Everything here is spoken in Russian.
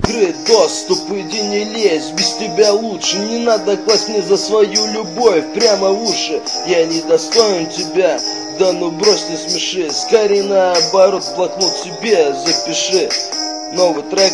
открыт доступ, иди не лезь, без тебя лучше Не надо класть мне за свою любовь прямо в уши. Я не достоин тебя, да ну брось не смеши. Скорее наоборот, блокнот себе запиши. Новый трек.